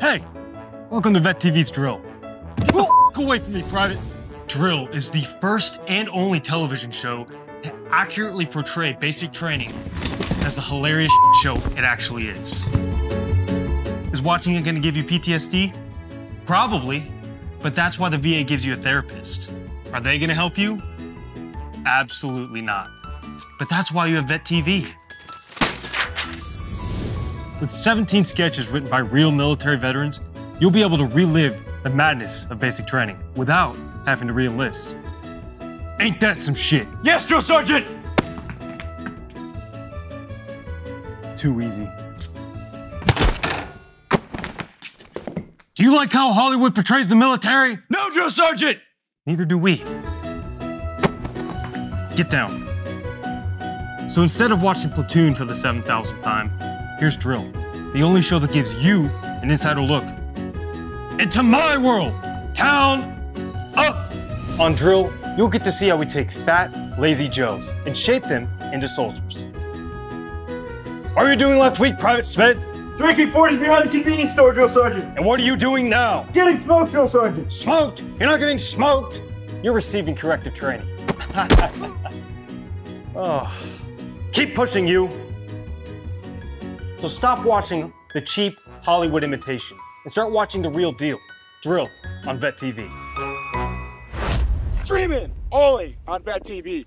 Hey, welcome to Vet TV's Drill. Get the f- away from me, Private. Drill is the first and only television show to accurately portray basic training as the hilarious show it actually is. Is watching it gonna give you PTSD? Probably, but that's why the VA gives you a therapist. Are they gonna help you? Absolutely not. But that's why you have Vet TV. With 17 sketches written by real military veterans, you'll be able to relive the madness of basic training without having to re-enlist. Ain't that some shit? Yes, Drill Sergeant! Too easy. Do you like how Hollywood portrays the military? No, Drill Sergeant! Neither do we. Get down. So instead of watching Platoon for the 7,000th time, here's Drill, the only show that gives you an insider look into my world. Count up! On Drill, you'll get to see how we take fat, lazy Joes and shape them into soldiers. What were you doing last week, Private Smith? Drinking 40s behind the convenience store, Drill Sergeant! And what are you doing now? Getting smoked, Drill Sergeant! Smoked! You're not getting smoked! You're receiving corrective training. oh, keep pushing you. So stop watching the cheap Hollywood imitation and start watching the real deal. Drill on Vet TV. Streaming only on Vet TV.